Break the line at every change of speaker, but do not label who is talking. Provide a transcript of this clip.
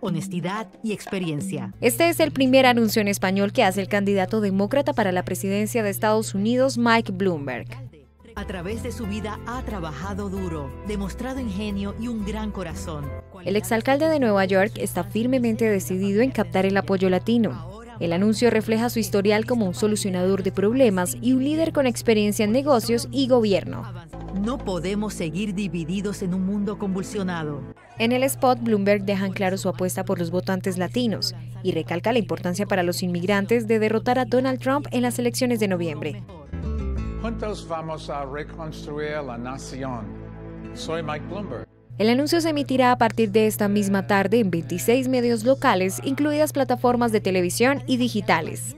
honestidad y experiencia.
Este es el primer anuncio en español que hace el candidato demócrata para la presidencia de Estados Unidos, Mike Bloomberg.
A través de su vida ha trabajado duro, demostrado ingenio y un gran corazón.
El exalcalde de Nueva York está firmemente decidido en captar el apoyo latino. El anuncio refleja su historial como un solucionador de problemas y un líder con experiencia en negocios y gobierno.
No podemos seguir divididos en un mundo convulsionado.
En el spot, Bloomberg deja en claro su apuesta por los votantes latinos y recalca la importancia para los inmigrantes de derrotar a Donald Trump en las elecciones de noviembre.
Juntos vamos a reconstruir la nación. Soy Mike Bloomberg.
El anuncio se emitirá a partir de esta misma tarde en 26 medios locales, incluidas plataformas de televisión y digitales.